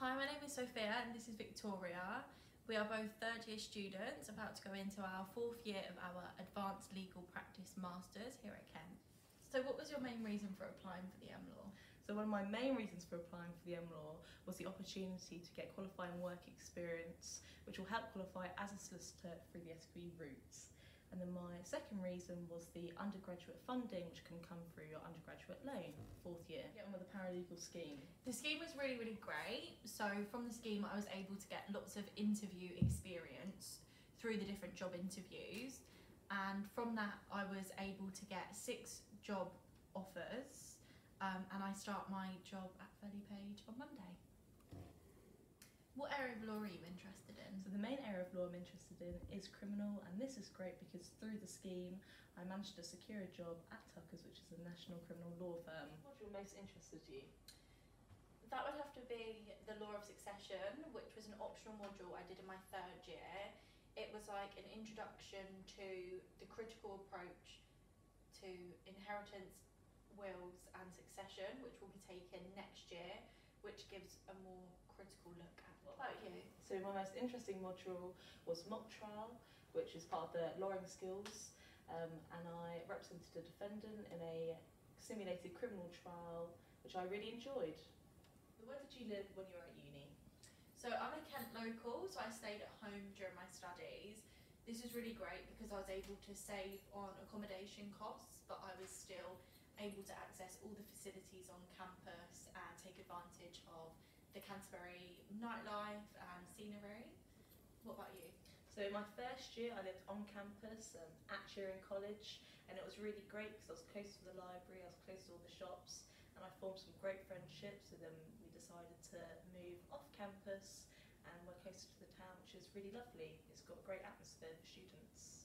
Hi, my name is Sophia and this is Victoria. We are both third year students about to go into our fourth year of our Advanced Legal Practice Masters here at Kent. So what was your main reason for applying for the M-Law? So one of my main reasons for applying for the M-Law was the opportunity to get qualifying work experience, which will help qualify as a solicitor through the SQE routes. And then my second reason was the undergraduate funding, which can come through your undergraduate loan, fourth year. Get on with the paralegal scheme. The scheme was really, really great. So from the scheme, I was able to get lots of interview experience through the different job interviews. And from that, I was able to get six job offers. Um, and I start my job at Felly Page on Monday. What area of law are you interested in? So the main area of law I'm interested in is criminal, and this is great because through the scheme, I managed to secure a job at Tuckers, which is a national criminal law firm. What your most interested you? That would have to be the law of succession, which was an optional module I did in my third year. It was like an introduction to the critical approach to inheritance, wills, and succession, which will be taken next year, which gives a more critical look at what about you? So my most interesting module was mock trial, which is part of the lawyering skills, um, and I represented a defendant in a simulated criminal trial, which I really enjoyed. Where did you live when you were at uni? So I'm a Kent local, so I stayed at home during my studies. This was really great because I was able to save on accommodation costs, but I was still able to access all the facilities on campus and take advantage of the Canterbury nightlife and scenery. What about you? So my first year I lived on campus um, at Turing College and it was really great because I was close to the library, I was close to all the shops and I formed some great friendships and then we decided to move off campus and we're closer to the town which is really lovely. It's got a great atmosphere for students.